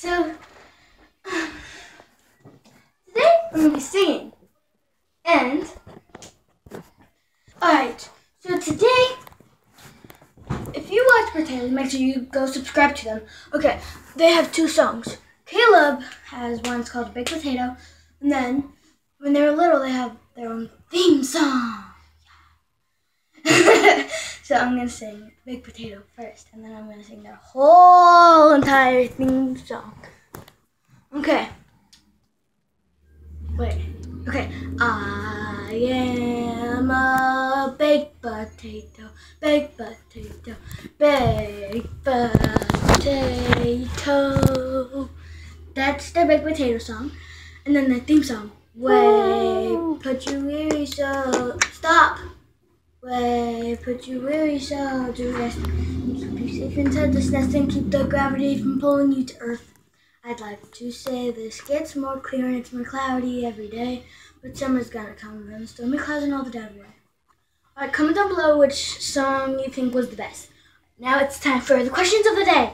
So today I'm gonna be singing, and all right. So today, if you watch Pretend, make sure you go subscribe to them. Okay, they have two songs. Caleb has one called Baked Potato, and then when they were little, they have their own theme song. So I'm gonna sing Baked Potato first, and then I'm gonna sing their whole entire theme song. Okay. Wait. Okay. I am a baked potato, baked potato, baked potato. That's the baked potato song, and then the theme song. Wait, put your weary soul. Stop. Wait, put your weary soul to rest. Keep you safe inside this nest and keep the gravity from pulling you to earth. I'd like to say this gets more clear and it's more cloudy every day, but summer's gonna come and the stormy clouds and all the away. Alright, comment down below which song you think was the best. Now it's time for the questions of the day.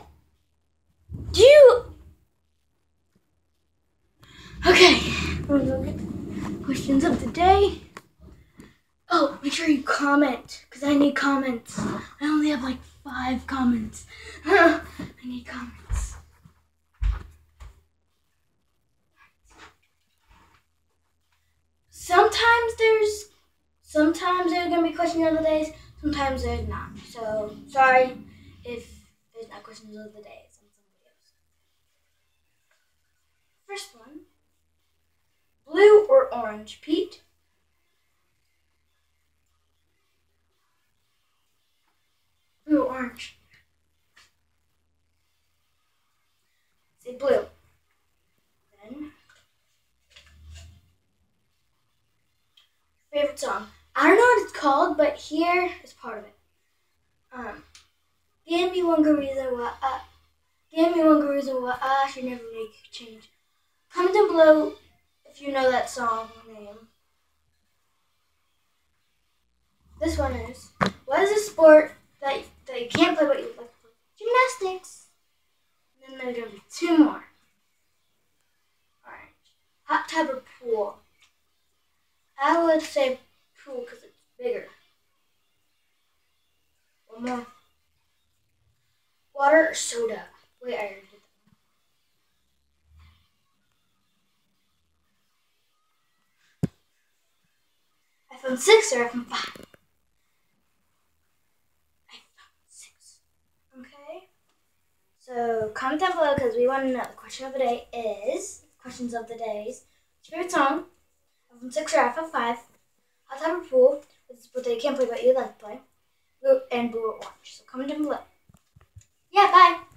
Do you Okay, gonna get questions of the day. Oh, make sure you comment, because I need comments. I only have like five comments. I need comments. Sometimes there's sometimes there's gonna be questions of the days, sometimes there's not. So sorry if there's not questions of the days on some videos. First one. Blue or orange, Pete? Blue or orange? Blue. Then favorite song. I don't know what it's called, but here is part of it. Um, give me one good reason why I, give me one good reason why I should never make a change. Comment down below if you know that song name. This one is what is a sport that that you can't play but you like to play? Gymnastics. And then there's gonna be two more. Alright. Hot tub or pool? Would say pool because it's bigger. One more. Water or soda? Wait, I already did that. iPhone 6 or iPhone 5? iPhone 6. Okay. So comment down below because we want to know the question of the day is questions of the days. Favorite song? iPhone 6 or iPhone 5? Hot tub or pool? What they can't play but you like to play. And blue or orange. So comment down below. Yeah, bye.